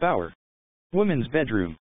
Bower. Woman's bedroom.